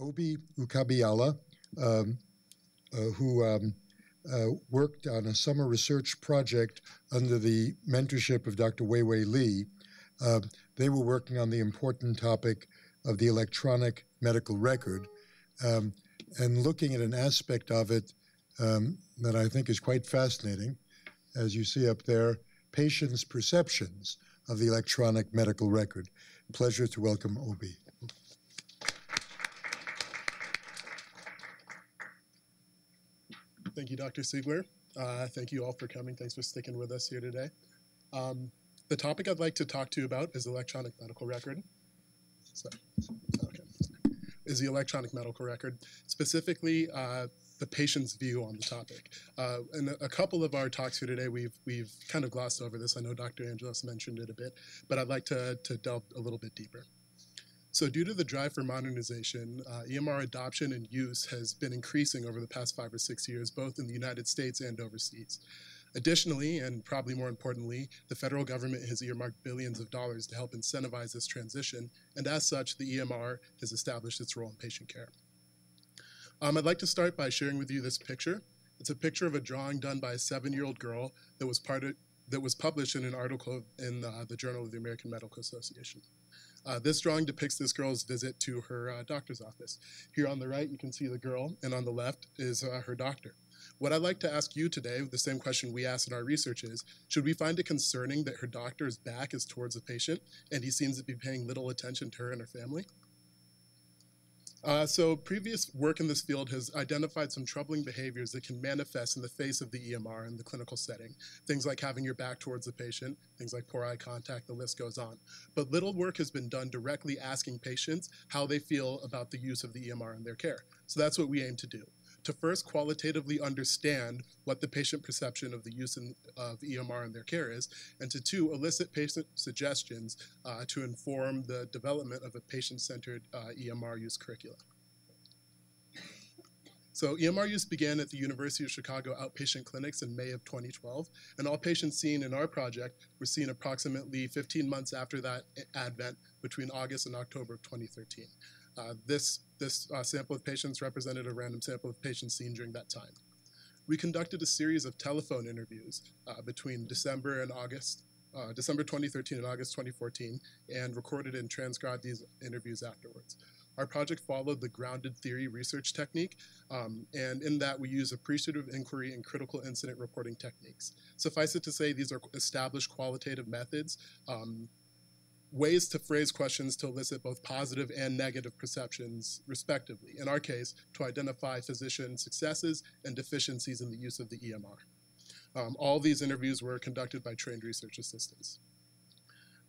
Obi Ukabiala, um, uh, who um, uh, worked on a summer research project under the mentorship of Dr. Wei Wei Lee. Uh, they were working on the important topic of the electronic medical record um, and looking at an aspect of it um, that I think is quite fascinating. As you see up there, patients' perceptions of the electronic medical record. Pleasure to welcome Obi. Thank you, Dr. Siegler. Uh, thank you all for coming. Thanks for sticking with us here today. Um, the topic I'd like to talk to you about is electronic medical record. So, okay. Is the electronic medical record, specifically uh, the patient's view on the topic. Uh, in a, couple of our talks here today, we've we've kind of glossed over this. I know Dr. Angelos mentioned it a bit, but I'd like to, to delve a little bit deeper. So due to the drive for modernization, uh, EMR adoption and use has been increasing over the past five or six years, both in the United States and overseas. Additionally, and probably more importantly, the federal government has earmarked billions of dollars to help incentivize this transition, and as such, the EMR has established its role in patient care. Um, I'd like to start by sharing with you this picture. It's a picture of a drawing done by a seven-year-old girl that was part of, that was published in an article in uh, the Journal of the American Medical Association. Uh, this drawing depicts this girl's visit to her uh, doctor's office. Here on the right, you can see the girl, and on the left is uh, her doctor. What I'd like to ask you today, the same question we asked in our research is, should we find it concerning that her doctor's back is towards the patient and he seems to be paying little attention to her and her family? Uh, so previous work in this field has identified some troubling behaviors that can manifest in the face of the EMR in the clinical setting. Things like having your back towards the patient, things like poor eye contact, the list goes on. But little work has been done directly asking patients how they feel about the use of the EMR in their care. So that's what we aim to do to first qualitatively understand what the patient perception of the use in, of EMR in their care is, and to two, elicit patient suggestions uh, to inform the development of a patient-centered uh, EMR use curricula. So EMR use began at the University of Chicago outpatient clinics in May of 2012, and all patients seen in our project were seen approximately 15 months after that advent between August and October of 2013. Uh, this this uh, sample of patients represented a random sample of patients seen during that time. We conducted a series of telephone interviews uh, between December and August, uh, December 2013 and August 2014, and recorded and transcribed these interviews afterwards. Our project followed the grounded theory research technique, um, and in that we use appreciative inquiry and critical incident reporting techniques. Suffice it to say, these are established qualitative methods um, ways to phrase questions to elicit both positive and negative perceptions, respectively. In our case, to identify physician successes and deficiencies in the use of the EMR. Um, all these interviews were conducted by trained research assistants.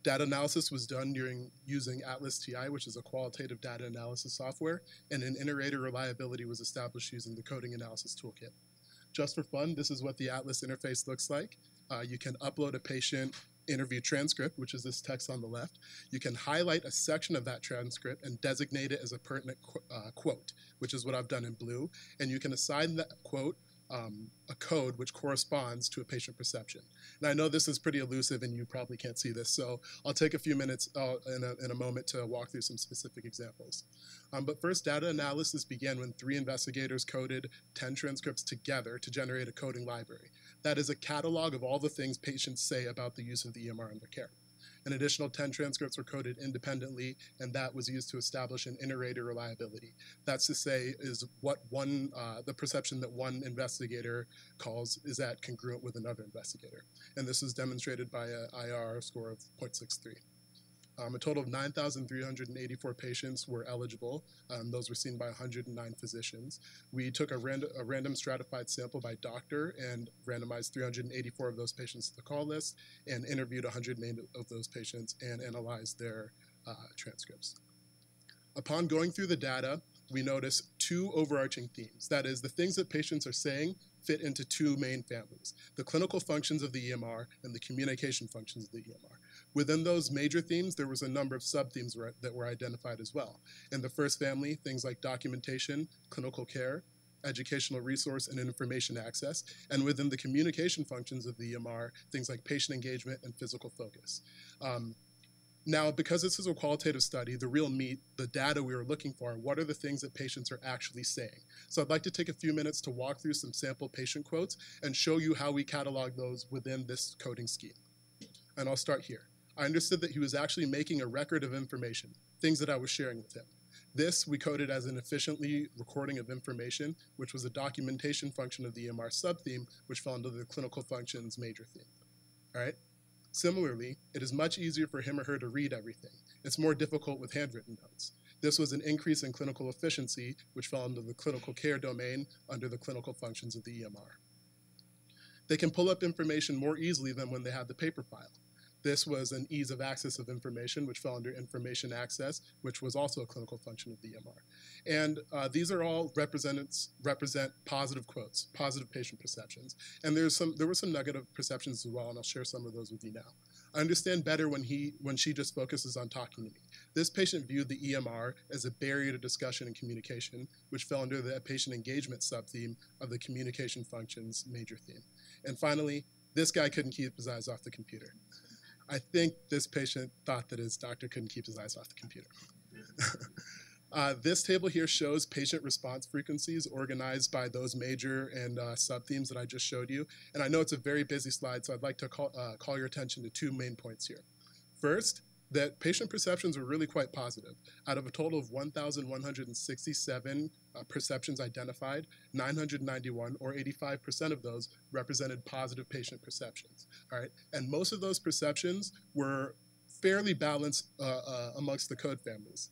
Data analysis was done during using ATLAS.ti, which is a qualitative data analysis software, and an inter-rater reliability was established using the coding analysis toolkit. Just for fun, this is what the Atlas interface looks like. Uh, you can upload a patient interview transcript, which is this text on the left, you can highlight a section of that transcript and designate it as a pertinent qu uh, quote, which is what I've done in blue. And you can assign that quote um, a code which corresponds to a patient perception. And I know this is pretty elusive and you probably can't see this, so I'll take a few minutes uh, in, a, in, a, moment to walk through some specific examples. Um, but first, data analysis began when three investigators coded 10 transcripts together to generate a coding library. That is a catalog of all the things patients say about the use of the EMR in their care. An additional 10 transcripts were coded independently, and that was used to establish an inter-rater reliability. That's to say, is what one, uh, the perception that one investigator calls is that congruent with another investigator. And this is demonstrated by an IR score of 0.63. Um, a total of 9,384 patients were eligible. Um, those were seen by 109 physicians. We took a, rand a, random stratified sample by doctor and randomized 384 of those patients to the call list and interviewed 108 of those patients and analyzed their uh, transcripts. Upon going through the data, we notice two overarching themes. That is, the things that patients are saying fit into two main families, the clinical functions of the EMR and the communication functions of the EMR. Within those major themes, there was a number of sub-themes that were identified as well. In the first family, things like documentation, clinical care, educational resource and information access, and within the communication functions of the EMR, things like patient engagement and physical focus. Um, Now, because this is a qualitative study, the real meat, the data we were looking for, what are the things that patients are actually saying? So I'd like to take a few minutes to walk through some sample patient quotes and show you how we catalog those within this coding scheme. And I'll start here. I understood that he was actually making a record of information, things that I was sharing with him. This we coded as an efficiently recording of information, which was a documentation function of the EMR subtheme, which fell under the clinical functions major theme. All right? Similarly, it is much easier for him or her to read everything. It's more difficult with handwritten notes. This was an increase in clinical efficiency, which fell under the clinical care domain under the clinical functions of the EMR. They can pull up information more easily than when they had the paper file. This was an ease of access of information, which fell under information access, which was also a clinical function of the EMR. And uh, these are all represents represent positive quotes, positive patient perceptions. And there's some there were some negative perceptions as well, and I'll share some of those with you now. I understand better when he when she just focuses on talking to me. This patient viewed the EMR as a barrier to discussion and communication, which fell under the patient engagement subtheme of the communication functions major theme. And finally, this guy couldn't keep his eyes off the computer. I think this patient thought that his doctor couldn't keep his eyes off the computer. uh, this table here shows patient response frequencies organized by those major and uh, sub-themes that I just showed you. And I know it's a very busy slide, so I'd like to call, uh, call your attention to two main points here. First, that patient perceptions were really quite positive. Out of a total of 1,167 uh, perceptions identified, 991 or 85% of those represented positive patient perceptions. All right, and most of those perceptions were fairly balanced uh, uh, amongst the code families.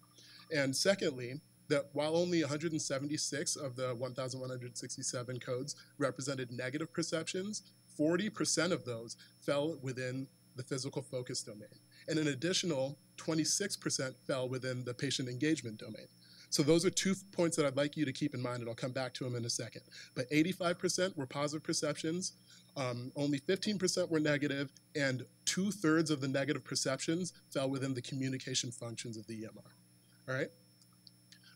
And secondly, that while only 176 of the 1,167 codes represented negative perceptions, 40% of those fell within the physical focus domain and an additional 26% fell within the patient engagement domain. So those are two points that I'd like you to keep in mind, and I'll come back to them in a second. But 85% were positive perceptions, um, only 15% were negative, and two thirds of the negative perceptions fell within the communication functions of the EMR. All right?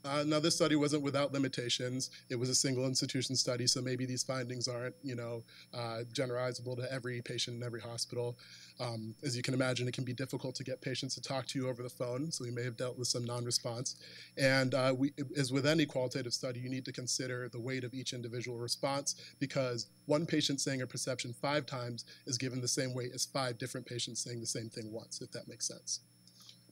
Uh, now, this study wasn't without limitations. It was a single institution study, so maybe these findings aren't, you know, uh, generalizable to every patient in every hospital. Um, as you can imagine, it can be difficult to get patients to talk to you over the phone, so we may have dealt with some non-response. And uh, we, as with any qualitative study, you need to consider the weight of each individual response because one patient saying a perception five times is given the same weight as five different patients saying the same thing once, if that makes sense.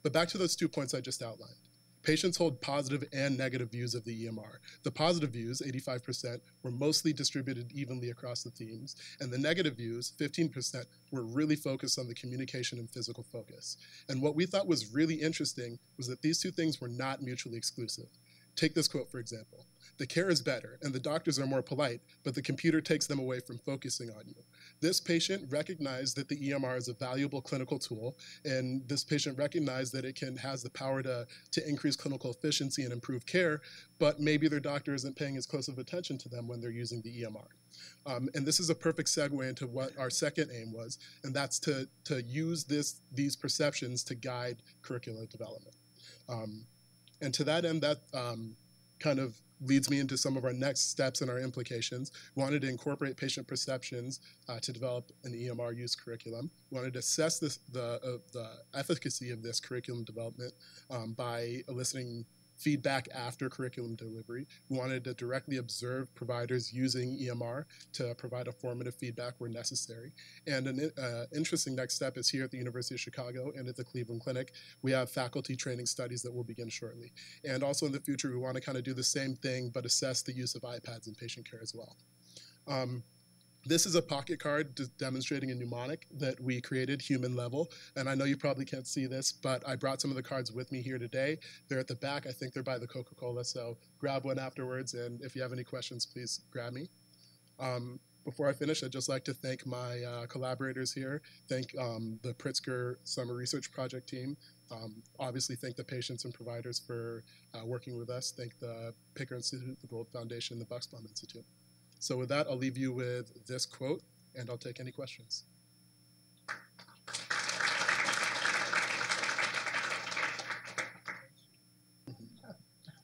But back to those two points I just outlined. Patients hold positive and negative views of the EMR. The positive views, 85%, were mostly distributed evenly across the themes, and the negative views, 15%, were really focused on the communication and physical focus. And what we thought was really interesting was that these two things were not mutually exclusive. Take this quote, for example. The care is better and the doctors are more polite, but the computer takes them away from focusing on you. This patient recognized that the EMR is a valuable clinical tool, and this patient recognized that it can has the power to, to increase clinical efficiency and improve care, but maybe their doctor isn't paying as close of attention to them when they're using the EMR. Um, and this is a perfect segue into what our second aim was, and that's to, to use this, these perceptions to guide curricular development. Um, and to that end, that um, kind of leads me into some of our next steps and our implications. We wanted to incorporate patient perceptions uh, to develop an EMR use curriculum. We wanted to assess this, the, uh, the efficacy of this curriculum development um, by eliciting feedback after curriculum delivery. We wanted to directly observe providers using EMR to provide a formative feedback where necessary. And an uh, interesting next step is here at the University of Chicago and at the Cleveland Clinic, we have faculty training studies that will begin shortly. And also in the future, we want to kind of do the same thing, but assess the use of iPads in patient care as well. Um, this is a pocket card demonstrating a mnemonic that we created human level. And I know you probably can't see this, but I brought some of the cards with me here today. They're at the back. I think they're by the Coca-Cola. So grab one afterwards. And if you have any questions, please grab me. Um, before I finish, I'd just like to thank my uh, collaborators here, thank um, the Pritzker Summer Research Project team, um, obviously thank the patients and providers for uh, working with us, thank the Picker Institute, the Gold Foundation, the Bucksbaum Institute. So with that, I'll leave you with this quote, and I'll take any questions.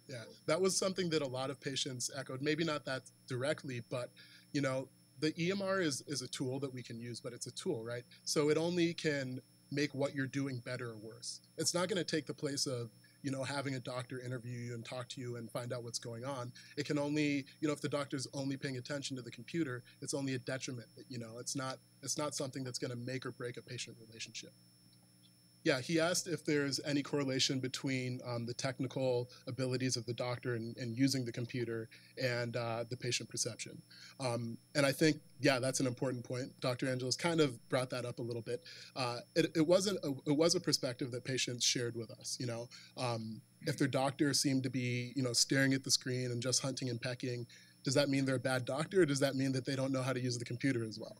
yeah, that was something that a lot of patients echoed. Maybe not that directly, but you know, the EMR is, is a tool that we can use, but it's a tool, right? So it only can make what you're doing better or worse. It's not going to take the place of you know having a doctor interview you and talk to you and find out what's going on. It can only you know if the doctor's only paying attention to the computer, it's only a detriment. You know, it's not it's not something that's going to make or break a patient relationship. Yeah, he asked if there's any correlation between um, the technical abilities of the doctor and, in using the computer and uh, the patient perception. Um, and I think, yeah, that's an important point. Dr. Angelos kind of brought that up a little bit. Uh, it, it, wasn't a, it was a perspective that patients shared with us. You know, um, if their doctor seemed to be, you know, staring at the screen and just hunting and pecking, does that mean they're a bad doctor or does that mean that they don't know how to use the computer as well?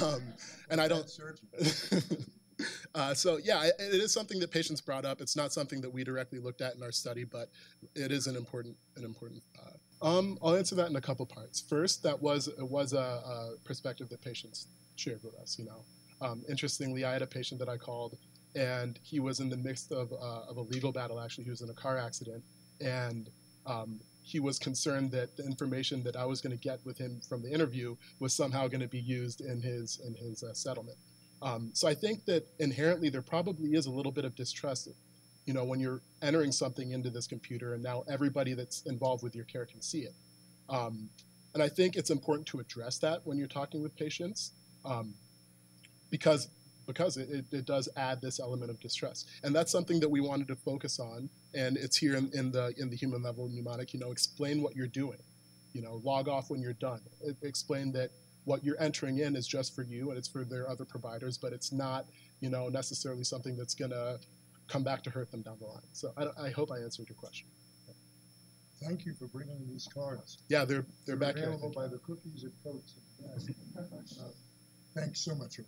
Um, and I don't. Uh, so yeah, it, it is something that patients brought up. It's not something that we directly looked at in our study, but it is an important an important. Uh, um, I'll answer that in a couple parts. First, that was it was a, a perspective that patients shared with us. You know, um, interestingly, I had a patient that I called, and he was in the midst of uh, of a legal battle. Actually, he was in a car accident, and um, he was concerned that the information that I was going to get with him from the interview was somehow going to be used in his in his uh, settlement. Um, so I think that inherently there probably is a little bit of distrust, you know, when you're entering something into this computer and now everybody that's involved with your care can see it. Um, and I think it's important to address that when you're talking with patients um, because because it, it, does add this element of distrust. And that's something that we wanted to focus on. And it's here in, in the in the human level mnemonic, you know, explain what you're doing. You know, log off when you're done. Explain that what you're entering in is just for you and it's for their other providers, but it's not, you know, necessarily something that's going to come back to hurt them down the line. So I, I, hope I answered your question. Thank you for bringing these cards. Yeah, they're they're, they're back available here. by the cookies and coats. uh, thanks so much.